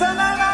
pasa nada.